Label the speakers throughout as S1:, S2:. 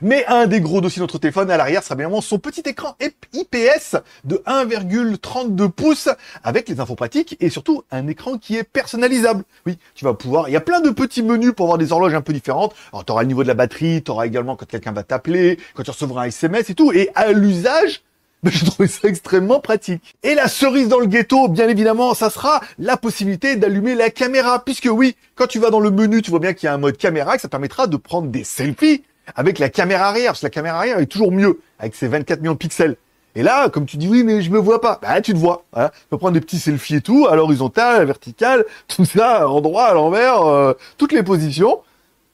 S1: Mais un des gros dossiers de notre téléphone à l'arrière sera bien évidemment son petit écran IPS de 1,32 pouces avec les infos pratiques et surtout un écran qui est personnalisable. Oui, tu vas pouvoir, il y a plein de petits menus pour avoir des horloges un peu différentes. Alors tu auras le niveau de la batterie, tu auras également quand quelqu'un va t'appeler, quand tu recevras un SMS et tout. Et à l'usage, ben, je trouvais ça extrêmement pratique. Et la cerise dans le ghetto, bien évidemment, ça sera la possibilité d'allumer la caméra. Puisque oui, quand tu vas dans le menu, tu vois bien qu'il y a un mode caméra, que ça permettra de prendre des selfies avec la caméra arrière, parce que la caméra arrière est toujours mieux, avec ses 24 millions de pixels. Et là, comme tu dis, oui, mais je me vois pas. Bah, tu te vois. Hein. Tu peux prendre des petits selfies et tout, à l'horizontale, à verticale, tout ça, en droit, à l'envers, euh, toutes les positions.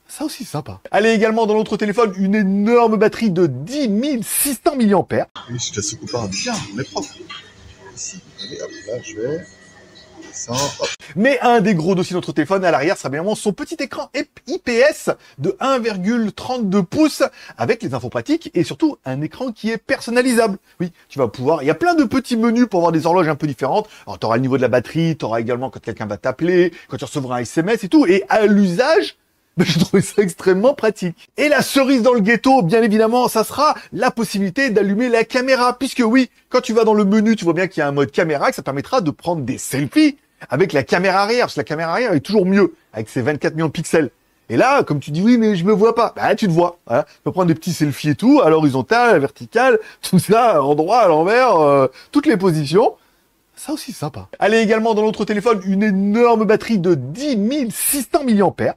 S1: Ça aussi, sympa. Allez, également dans notre téléphone, une énorme batterie de 10 600 mAh.
S2: Oui, je copain bien, mais propre. Ici, allez, hop, là, je vais.
S1: Mais un des gros dossiers de notre téléphone à l'arrière sera bien évidemment son petit écran IPS de 1,32 pouces avec les infos pratiques et surtout un écran qui est personnalisable. Oui, tu vas pouvoir, il y a plein de petits menus pour avoir des horloges un peu différentes. Alors tu auras le niveau de la batterie, tu auras également quand quelqu'un va t'appeler, quand tu recevras un SMS et tout. Et à l'usage, je trouvais ça extrêmement pratique. Et la cerise dans le ghetto, bien évidemment, ça sera la possibilité d'allumer la caméra. Puisque oui, quand tu vas dans le menu, tu vois bien qu'il y a un mode caméra, que ça permettra de prendre des selfies avec la caméra arrière, parce que la caméra arrière est toujours mieux, avec ses 24 millions de pixels. Et là, comme tu dis, oui, mais je me vois pas. Bah, tu te vois. Hein. Tu peux prendre des petits selfies et tout, à l'horizontale, à la verticale, tout ça, en droit, à l'envers, euh, toutes les positions. Ça aussi, sympa. Allez, également dans notre téléphone, une énorme batterie de 10 600 mAh.